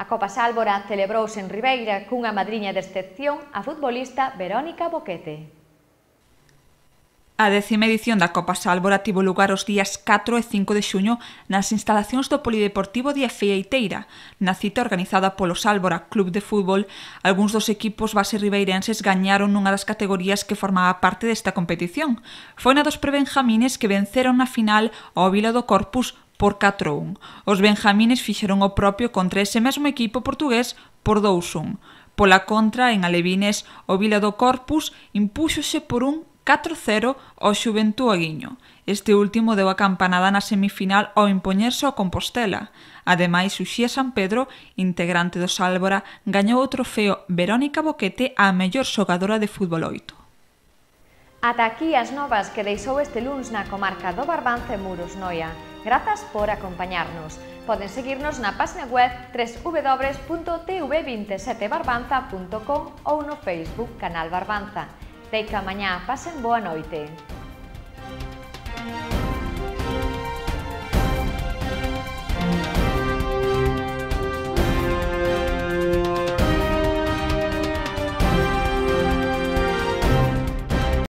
A Copa Sálvora celebrouse en Ribeira cunha madriña de excepción a futbolista Verónica Boquete. A décima edición da Copa Sálvora tivo lugar os días 4 e 5 de xuño nas instalacións do Polideportivo de Afeiteira. Na cita organizada polo Sálvora Club de Fútbol, algúns dos equipos base ribeirenses gañaron nunha das categorías que formaba parte desta competición. Foi na dos prebenjamines que venceron na final ao Vila do Corpus por 4-1. Os benjamines fixeron o propio contra ese mesmo equipo portugués por 2-1. Pola contra, en Alevines, o Vila do Corpus impúxose por un 4-0 ao Xuventú Aguiño. Este último deu a campanada na semifinal ao impoñerse ao Compostela. Ademais, Uxía San Pedro, integrante do Sálvora, gañou o trofeo Verónica Boquete a mellor xogadora de fútbol 8. Ata aquí as novas que deixou este luns na comarca do Barbance Muros Noia. Grazas por acompañarnos. Poden seguirnos na página web www.tv27barbanza.com ou no Facebook Canal Barbanza. Deica mañá, pasen boa noite.